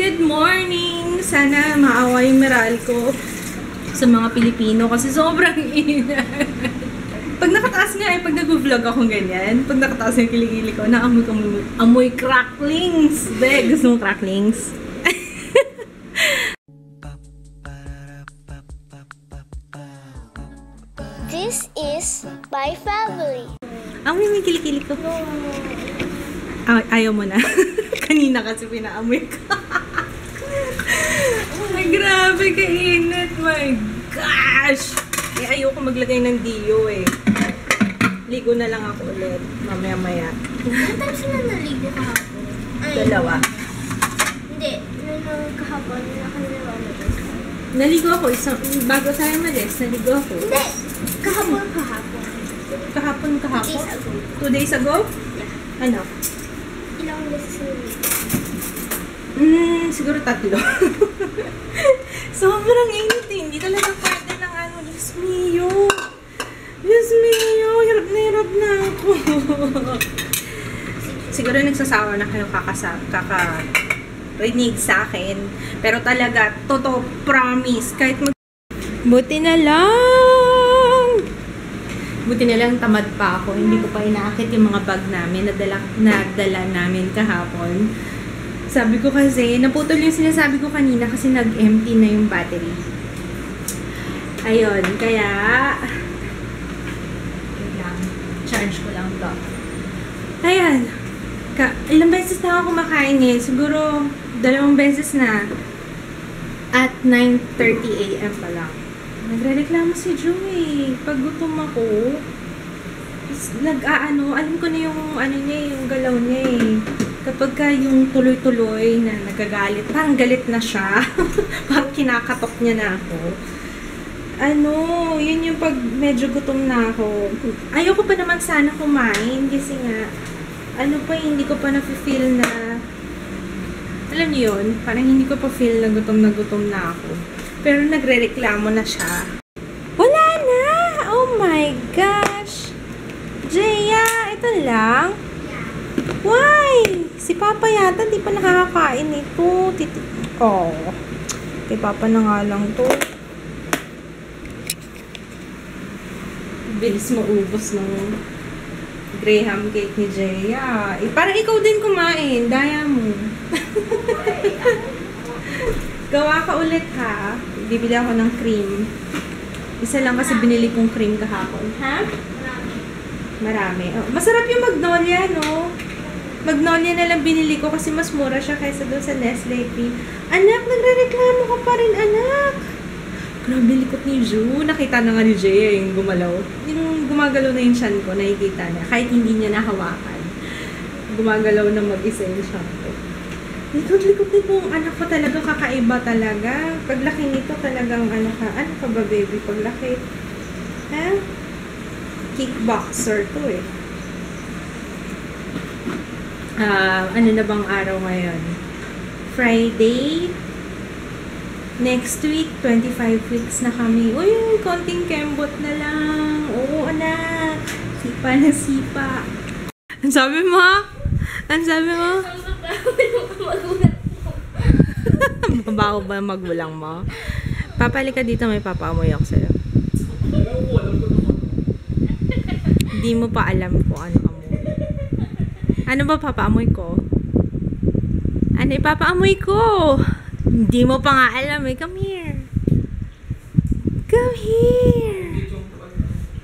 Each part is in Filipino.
Good morning! Sana maawa yung meral ko sa mga Pilipino kasi sobrang init. pag nakataas nga eh, pag nag-vlog ako ganyan, pag nakataas yung kiligili ko, naamoy ko amoy, amoy cracklings. Be, gusto mong cracklings? This is my family. Amoy mo yung kilikili ko. Ay, ayaw mo na. Kanina kasi pinaamoy ko. Ay, grabe kainit. My gosh! Eh, ayoko maglagay ng Dio eh. Ligo na lang ako ulit. Mamaya-maya. Times na naligo kahapon? Ay, Dalawa. Hindi. Nung kahapon, nakaliwanag. Naligo ako isang, bago tayo malis, naligo ako. Hindi. Kahapon, kahapon. Kahapon, Two kahapon? days ago. Two days ago? Yeah. Ano? Ilang beses na naligo? Hmm, siguro tatlo. Sobrang init eh. Hindi talaga pwede ng ano. Diyos mio. Diyos mio. Hirap na hirap na ako. siguro nagsasawa na kayo kakasa, kaka rinig sa akin. Pero talaga, totoo, promise. Kahit mag... Buti na lang! Buti na lang tamad pa ako. Hindi ko pa inaakit yung mga bag namin na dala, na dala namin kahapon. Sabi ko kasi, naputol yung sinasabi ko kanina kasi nag-empty na yung battery. Ayun, kaya... Lang. Charge ko lang to. Ayan. Ka ilang beses na ako kumakain eh. Siguro, dalawang beses na. At 9.30 a.m. pa lang. Nagre-reklamo si Joey. Pag gutom ako, nag-aano, alam ko na yung ano niya, eh, yung galaw niya eh. Kapag ka yung tuloy-tuloy na nagagalit, parang galit na siya. parang kinakatok niya na ako. Ano, yun yung pag medyo gutom na ako. Ayoko pa naman sana kumain kasi nga, ano pa, hindi ko pa na-feel na, alam niyo yun, parang hindi ko pa feel na gutom na gutom na ako. Pero nagre-reklamo na siya. Wala na! Oh my gosh! Jaya, ito lang? Si Papa yata di pa nakakakain ito. Titi oh. Kay Papa na nga lang to. Bilis maubos ng Graham cake ni Jaya. Eh, parang ikaw din kumain. Daya mo. Gawa ka ulit ha. Bibili ako ng cream. Isa lang kasi binili kong cream kahapon. Ha? Marami. Oh, masarap yung Magnolia, no? Magnolia na lang binili ko kasi mas mura siya kaysa doon sa Nestle cream. Anak, nagre-reklamo ka pa rin, anak. Grabe likot ni Ju. Nakita na nga ni Jay yung gumalaw. Yung gumagalaw na yung chan ko, nakikita na. Kahit hindi niya nahawakan. Gumagalaw na mag-isa yung chan ko. Likot-likot nito anak ko talaga kakaiba talaga. Paglaki nito talagang ano ka, ano ka ba baby paglaki? Ha? Kickboxer to eh. Ah, ano na bang araw ngayon? Friday. Next week, 25 weeks na kami. Uy, konting kembot na lang. Oo, anak. Sipa na sipa. Ang sabi mo? Ang sabi mo? Mabaho ba ang magulang mo? Papalik ka dito, may papaamoy ako sa'yo. Hindi mo pa alam kung ano. Ano ba papaamoy ko? Ano ipapaamoy ko? Hindi mo pa nga alam eh. Come here. Come here.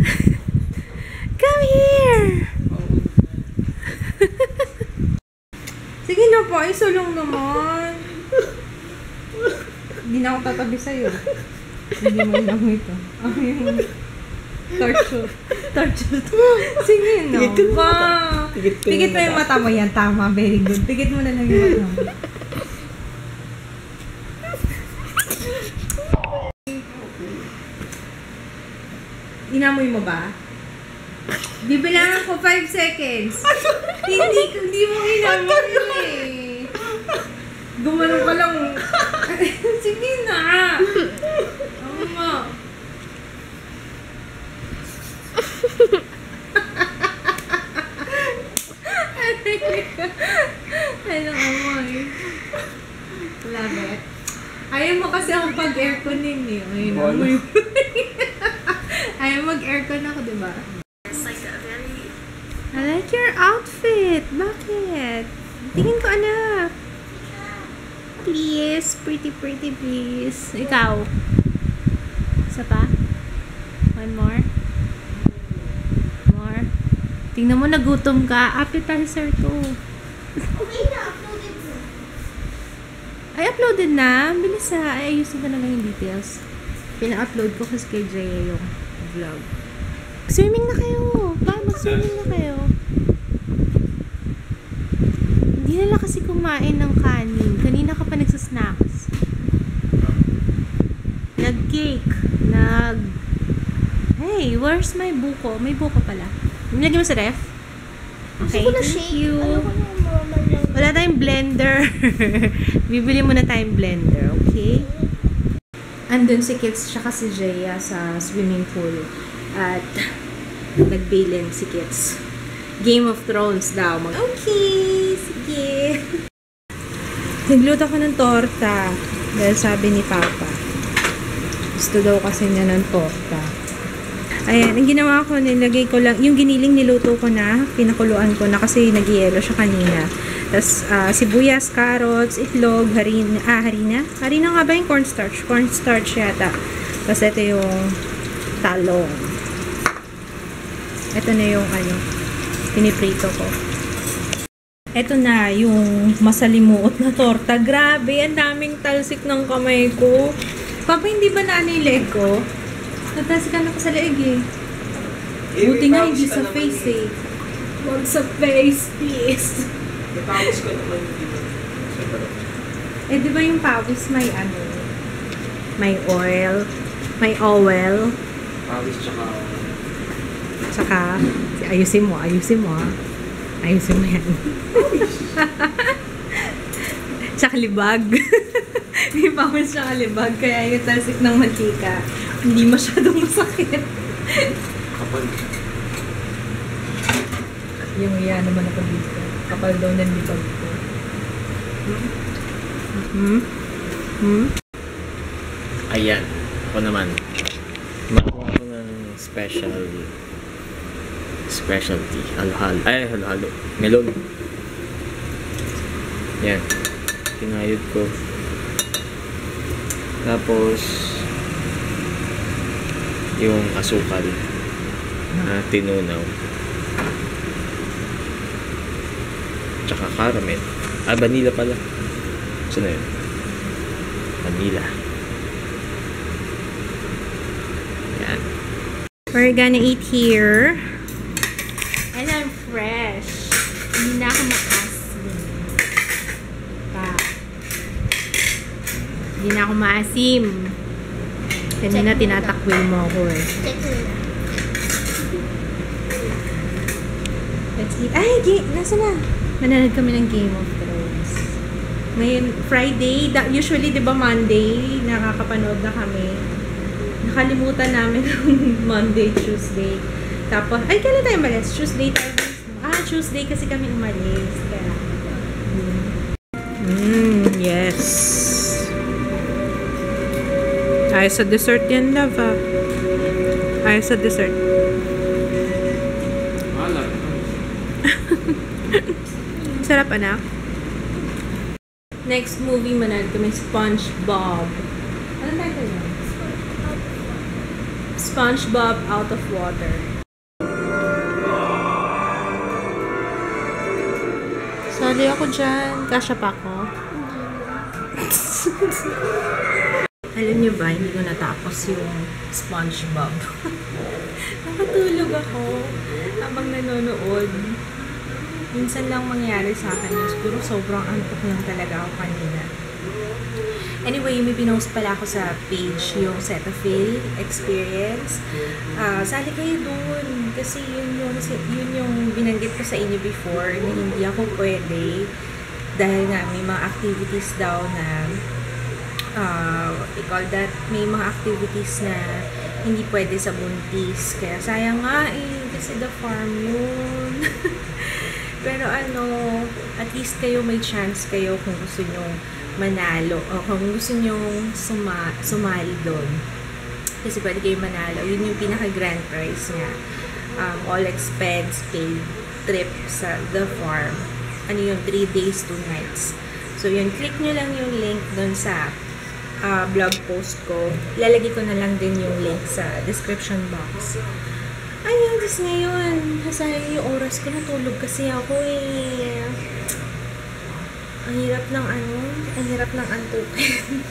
Come here. Sige na po, isulong naman. Hindi na ako tatabi sa'yo. Hindi mo inamoy ito. Ako yung torture. Torture. Sige na Pigit mo ko Pigit mo yung mata mo yan. Tama, very good. Pigit mo na lang yung mata mo. Inamoy mo ba? Bibilangan ko 5 seconds. hindi, hindi mo inamoy eh. Gumanong ka lang. Sige na. Tama. Anong amoy? Love it. Ayaw mo kasi ako pag-airconin eh. Ayun Wala. mo. Ayaw mag-aircon ako, di ba? It's like a very... I like your outfit. Bakit? Tingin ko, anak. Please. Pretty, pretty, please. Ikaw. Isa pa? One more? More? Tingnan mo, nagutom ka. Appetizer to. Okay na. Ay, uploaded na. Bilis ha. Ay, ayusin ko na lang yung details. Pina-upload ko kasi kay Drea yung vlog. Swimming na kayo. Ba, mag-swimming na kayo. Hindi nila kasi kumain ng kanin. Kanina ka pa nagsasnacks. Nag-cake. Nag... Hey, where's my buko? May buko pala. Nilagay mo sa ref? Okay, na thank you. Ano ko yung normal tayong blender. Bibili muna tayong blender, okay? Andun si Kits tsaka si Jaya sa swimming pool. At nagbilin si Kits. Game of Thrones daw. Mag okay, sige. Nagluto ko ng torta. Dahil sabi ni Papa. Gusto daw kasi niya ng torta. Ayan, ang ginawa ko, nilagay ko lang, yung giniling niluto ko na, pinakuluan ko na kasi nagyelo siya kanina. Tapos, ah, sibuyas, carrots, itlog, harina, ah, harina? Harina nga ba yung cornstarch? Cornstarch yata. Tapos, ito yung talong. Ito na yung, ano, piniprito ko. Ito na, yung masalimuot na torta. Grabe, ang daming talsik ng kamay ko. Papa, hindi ba na ano yung leg ko? Natalsik ka na ko sa leeg eh. Buti nga hindi sa face eh. Huwag sa face, please. Natapos ko naman dito. Eh, di ba yung pawis may ano? May oil. May oil. Pawis tsaka... Tsaka, ayusin mo, ayusin mo ah. Ayusin mo yan. tsaka libag. may pawis tsaka libag. Kaya yung talsik ng mantika, hindi masyadong masakit. Kapal. Yung iya naman ako dito. Kapal daw ng libag ko. Hmm? Hmm? Ayan. Ako naman. Makuha ko ng special specialty. Halo-halo. Ay, halo-halo. Melon. Yan. Kinayod ko. Tapos, yung asukal na tinunaw. Tsaka caramel. Ah, vanilla pala. Saan na yun? Vanilla. Yan. We're gonna eat here. And I'm fresh. Hindi na ako maasim. Pa. Hindi na ako maasim. Kanina tinatakwil mo ako eh. Let's eat. Ay, nasa na? Mananood kami ng Game of Thrones. Ngayon, Friday, da- usually, di ba Monday, nakakapanood na kami. Nakalimutan namin ng Monday, Tuesday. Tapos, ay, kailan tayo umalis? Tuesday tayo. Ah, Tuesday kasi kami umalis. Kaya, mm, yes. Ay, sa dessert yan, love, ah. Ay, sa dessert. Wala. Sarap, anak. Next movie manood kami, SpongeBob. Ano title yun? SpongeBob Out of Water. Sorry ako dyan. Kasha pa ako. Alam niyo ba, hindi ko natapos yung SpongeBob. Nakatulog ako habang nanonood. Minsan lang mangyari sa akin. Siguro sobrang antok lang talaga ako kanina. Anyway, may pinost pala ako sa page yung Cetaphil experience. Ah, sali kayo dun. Kasi yun yung, yun yung binanggit ko sa inyo before na hindi ako pwede dahil nga may mga activities daw na uh, what they call that, may mga activities na hindi pwede sa buntis. Kaya sayang nga eh, kasi the farm yun. Pero ano, at least kayo may chance kayo kung gusto nyo manalo o kung gusto nyo suma, sumali doon. Kasi pwede kayo manalo. Yun yung pinaka-grand prize niya. Um, all expense paid trip sa The Farm. Ano yung 3 days, 2 nights. So, yun. Click nyo lang yung link doon sa ah, blog post ko. Lalagay ko na lang din yung link sa description box. Ayun, tapos ngayon, nasayang yung oras ko, natulog kasi ako eh. Ang hirap ng ano, ang hirap ng antukin.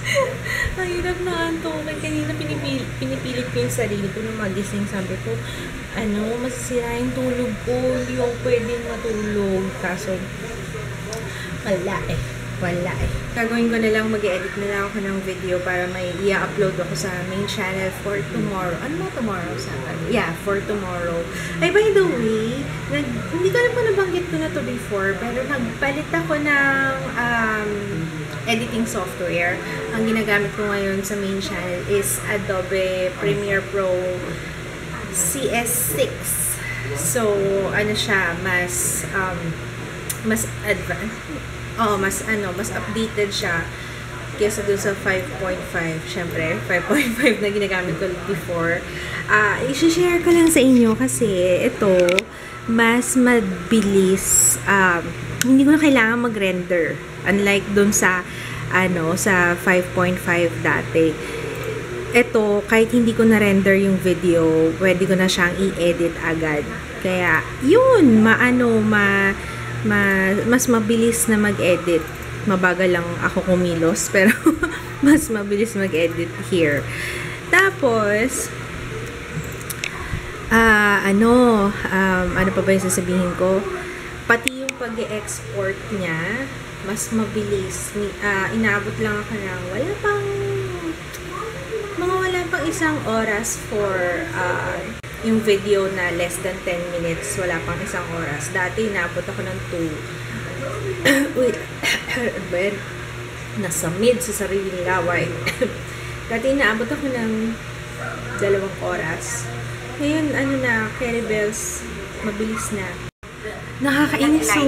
ang hirap ng antukin. Kanina pinipil, pinipilit ko yung sarili ko na magising. Sabi ko, ano, masisira yung tulog ko. Hindi ako pwedeng matulog. Kaso, wala eh. Wala eh. Gagawin ko na lang, mag-edit na lang ako ng video para may i-upload ako sa main channel for tomorrow. Ano ba tomorrow sa akin? Yeah, for tomorrow. Ay, by the way, nag, hindi ko alam kung nabanggit ko na to before, pero nagpalit ako ng um, editing software. Ang ginagamit ko ngayon sa main channel is Adobe Premiere Pro CS6. So, ano siya, mas um, mas advanced. Oo, mas ano, mas updated siya kesa dun sa 5.5. Syempre, 5.5 na ginagamit ko before. Ah, i-share ko lang sa inyo kasi ito, mas mabilis. Um, hindi ko na kailangan mag-render. Unlike dun sa, ano, sa 5.5 dati. Ito, kahit hindi ko na-render yung video, pwede ko na siyang i-edit agad. Kaya, yun, maano, ma, ma, mas mabilis na mag-edit. Mabagal lang ako kumilos, pero mas mabilis mag-edit here. Tapos, ah ano, um, ano pa ba yung sasabihin ko? Pati yung pag export niya, mas mabilis. Ah, inaabot lang ako ng wala pang mga wala pang isang oras for ah, yung video na less than 10 minutes, wala pang isang oras. Dati, naabot ako ng 2. Wait, yan? Nasa mid sa sarili laway. Dati, naabot ako ng dalawang oras. Ngayon, ano na, Kerry Bells, mabilis na. Nakakainis so,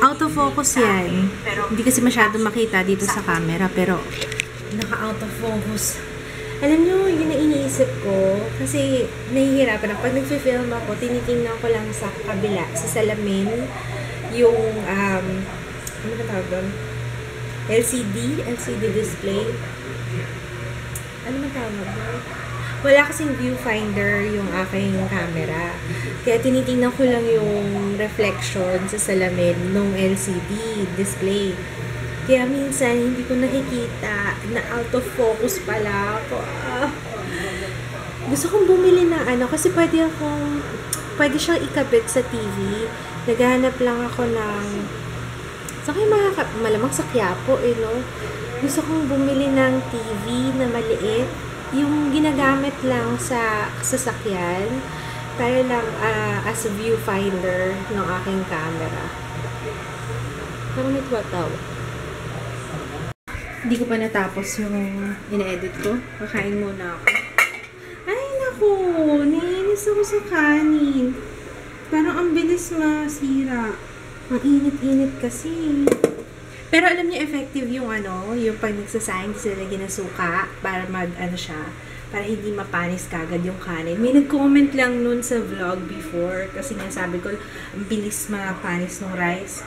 out of focus yan. Hindi kasi masyado makita dito sa camera, pero naka-out of focus. Alam nyo, yun ang iniisip ko. Kasi nahihirapan ako. Pag nag-film ako, tinitingnan ko lang sa kabila, sa salamin, yung, um, ano ba tawag doon? LCD? LCD display? Ano ba tawag doon? Wala kasing viewfinder yung aking camera. Kaya tinitingnan ko lang yung reflection sa salamin ng LCD display. Kaya minsan, hindi ko nakikita na out of focus pala ako. Ah. Gusto kong bumili ng ano, kasi pwede akong, pwede siyang ikabit sa TV. Naghahanap lang ako ng, sa kayo makaka, malamang sa Quiapo, eh, no? Gusto kong bumili ng TV na maliit. Yung ginagamit lang sa sasakyan para lang ah, as a viewfinder ng aking camera. Parang may tuwataw. Hindi ko pa natapos yung ina-edit ko. Kakain muna ako. Ay, naku! Naiinis ako sa kanin. Parang ang bilis masira. Ang init-init kasi. Pero alam niyo, effective yung ano, yung pag nagsasayang sila ng suka para mag, ano siya, para hindi mapanis kagad yung kanin. May nag-comment lang nun sa vlog before kasi nga sabi ko, ang bilis mapanis ng rice.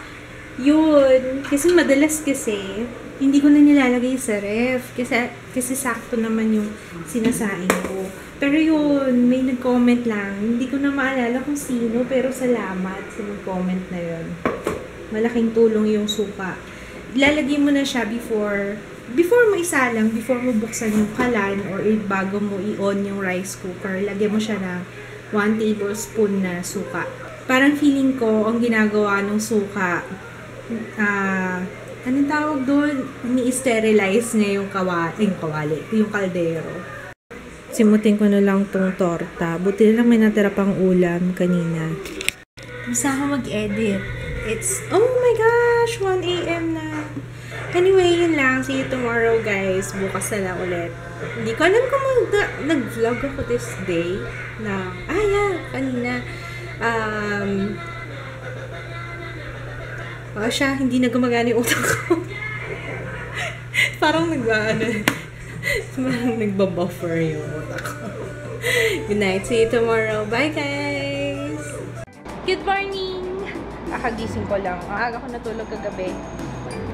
Yun. Kasi madalas kasi, hindi ko na nilalagay sa ref. Kasi, kasi sakto naman yung sinasaing ko. Pero yun, may nag-comment lang. Hindi ko na maalala kung sino, pero salamat sa nag-comment na yun. Malaking tulong yung suka. Ilalagay mo na siya before, before mo isalang, before mo buksan yung kalan or bago mo i-on yung rice cooker, lagyan mo siya ng 1 tablespoon na suka. Parang feeling ko, ang ginagawa ng suka, ah, anong tawag doon? Ni-sterilize niya yung kawali, yung kawali, yung kaldero. Simutin ko na lang tong torta. Buti lang may natira pang ulam kanina. Basta ako mag-edit. It's, oh my gosh, 1 a.m. na. Anyway, yun lang. See you tomorrow, guys. Bukas na lang ulit. Hindi ko alam kung mag- nag-vlog ako this day. Na, ah, yeah, kanina. Um, Oh, siya, hindi na gumagana yung utak ko. parang nagba, ano, parang nagbabuffer yung utak ko. Good night. See you tomorrow. Bye, guys! Good morning! Kakagising ko lang. Ang aga ko natulog kagabi.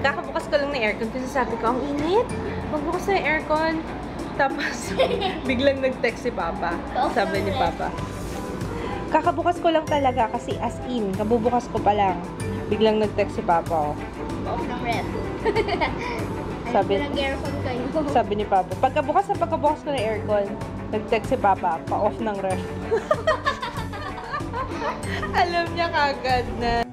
Kakabukas ko lang ng aircon kasi sabi ko, ang init. Magbukas na aircon. Tapos, biglang nag-text si Papa. Sabi ni Papa. Kakabukas ko lang talaga kasi as in, kabubukas ko pa lang. Biglang nag-text si Papa. Oh. Off ng. Sabi- Sabi. Nag-aircon kayo. Sabi ni Papa. Pagkabukas na pagkabukas ko ng aircon, nag-text si Papa, pa-off ng ref. Alam niya kagad na